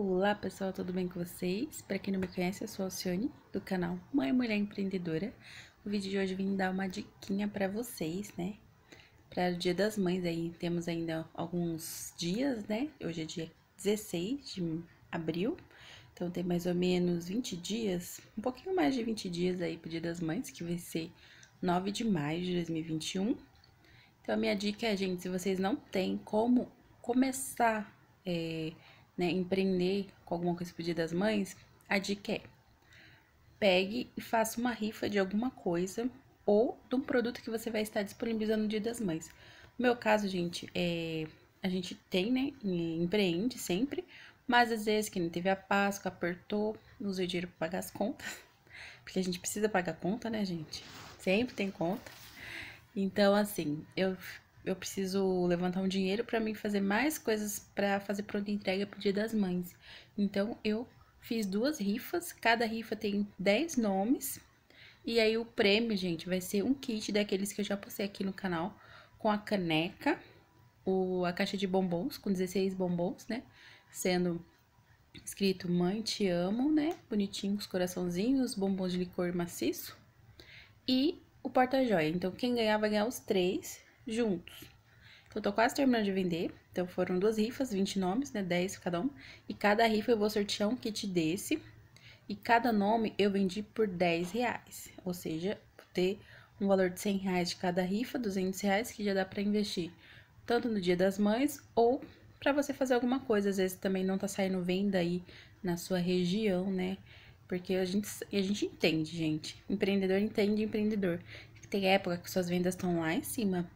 Olá pessoal, tudo bem com vocês? Para quem não me conhece, eu sou a Alcione, do canal Mãe Mulher Empreendedora. No vídeo de hoje vim dar uma diquinha para vocês, né? Para o Dia das Mães aí, temos ainda alguns dias, né? Hoje é dia 16 de abril, então tem mais ou menos 20 dias, um pouquinho mais de 20 dias aí pro Dia das Mães, que vai ser 9 de maio de 2021. Então a minha dica é, gente, se vocês não têm como começar... É, né, empreender com alguma coisa pro Dia das Mães, a dica é: pegue e faça uma rifa de alguma coisa ou de um produto que você vai estar disponibilizando no Dia das Mães. No meu caso, gente, é, a gente tem, né, empreende sempre, mas às vezes que não teve a Páscoa, apertou, não usei dinheiro para pagar as contas, porque a gente precisa pagar conta, né, gente? Sempre tem conta. Então, assim, eu eu preciso levantar um dinheiro para mim fazer mais coisas para fazer pronta entrega pro Dia das Mães. Então eu fiz duas rifas, cada rifa tem 10 nomes. E aí o prêmio, gente, vai ser um kit daqueles que eu já postei aqui no canal, com a caneca, o, a caixa de bombons, com 16 bombons, né? Sendo escrito Mãe, te amo, né? Bonitinho, os coraçãozinhos, bombons de licor maciço. E o porta-joia. Então, quem ganhar vai ganhar os três juntos. Eu tô quase terminando de vender, então foram duas rifas, 20 nomes, né, 10 cada um. E cada rifa eu vou sortear um kit desse, e cada nome eu vendi por 10 reais. Ou seja, ter um valor de 100 reais de cada rifa, 200 reais, que já dá pra investir tanto no dia das mães ou para você fazer alguma coisa. Às vezes também não tá saindo venda aí na sua região, né? Porque a gente, a gente entende, gente. Empreendedor entende empreendedor. Tem época que suas vendas estão lá em cima,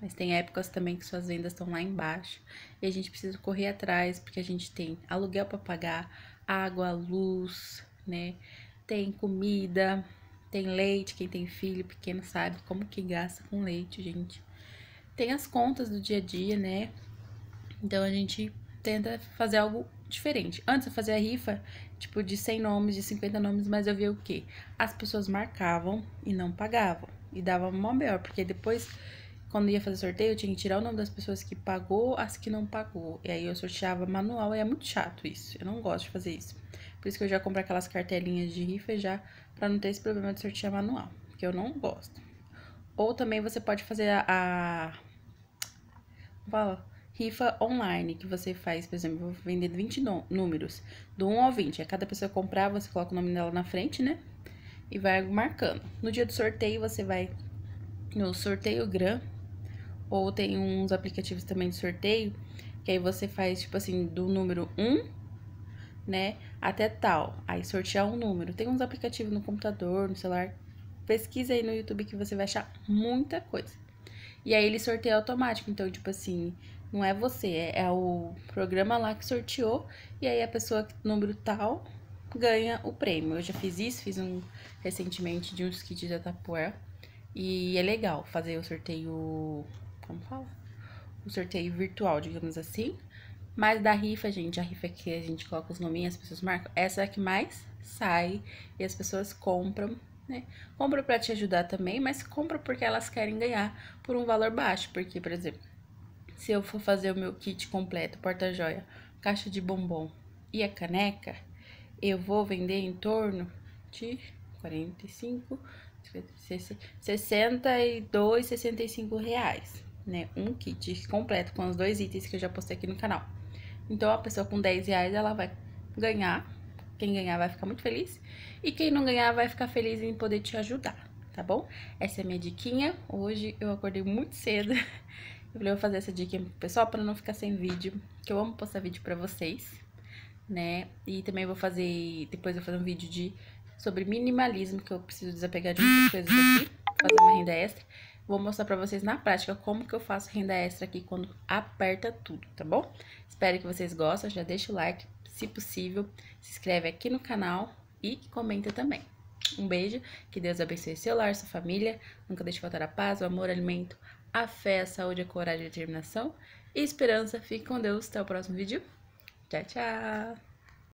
mas tem épocas também que suas vendas estão lá embaixo e a gente precisa correr atrás porque a gente tem aluguel para pagar, água, luz, né? Tem comida, tem leite, quem tem filho pequeno sabe como que gasta com leite, gente. Tem as contas do dia a dia, né? Então a gente tenta fazer algo diferente. Antes eu fazia rifa, tipo, de 100 nomes, de 50 nomes, mas eu via o quê? As pessoas marcavam e não pagavam. E dava uma melhor, porque depois quando ia fazer sorteio, eu tinha que tirar o nome das pessoas que pagou, as que não pagou. E aí eu sorteava manual, e é muito chato isso. Eu não gosto de fazer isso. Por isso que eu já compro aquelas cartelinhas de rifa já, pra não ter esse problema de sortear manual. Porque eu não gosto. Ou também você pode fazer a... a fala, rifa online, que você faz, por exemplo, vou vender 20 números, do 1 ao 20. A cada pessoa comprar, você coloca o nome dela na frente, né? E vai marcando. No dia do sorteio, você vai no sorteio Gram, ou tem uns aplicativos também de sorteio, que aí você faz, tipo assim, do número 1, né, até tal. Aí sortear um número. Tem uns aplicativos no computador, no celular. Pesquisa aí no YouTube que você vai achar muita coisa. E aí ele sorteia automático. Então, tipo assim, não é você, é, é o programa lá que sorteou. E aí a pessoa, número tal, ganha o prêmio. Eu já fiz isso, fiz um recentemente de uns kits da Tapuer. E é legal fazer o sorteio como fala? Um sorteio virtual, digamos assim. Mas da rifa, gente, a rifa que a gente coloca os nominhos, as pessoas marcam, essa é a que mais sai e as pessoas compram, né? Compram pra te ajudar também, mas compram porque elas querem ganhar por um valor baixo. Porque, por exemplo, se eu for fazer o meu kit completo, porta-joia, caixa de bombom e a caneca, eu vou vender em torno de 45, 62, 65 reais né, um kit completo com os dois itens que eu já postei aqui no canal. Então, a pessoa com 10 reais, ela vai ganhar. Quem ganhar vai ficar muito feliz. E quem não ganhar vai ficar feliz em poder te ajudar, tá bom? Essa é a minha diquinha. Hoje eu acordei muito cedo. Eu falei, vou fazer essa dica pro pessoal pra não ficar sem vídeo. Que eu amo postar vídeo pra vocês, né? E também vou fazer, depois eu vou fazer um vídeo de sobre minimalismo, que eu preciso desapegar de muitas coisas aqui. Fazer uma renda extra. Vou mostrar pra vocês na prática como que eu faço renda extra aqui quando aperta tudo, tá bom? Espero que vocês gostem, já deixa o like, se possível, se inscreve aqui no canal e comenta também. Um beijo, que Deus abençoe seu lar, sua família, nunca deixe faltar a paz, o amor, o alimento, a fé, a saúde, a coragem, a determinação e esperança. Fique com Deus, até o próximo vídeo. Tchau, tchau!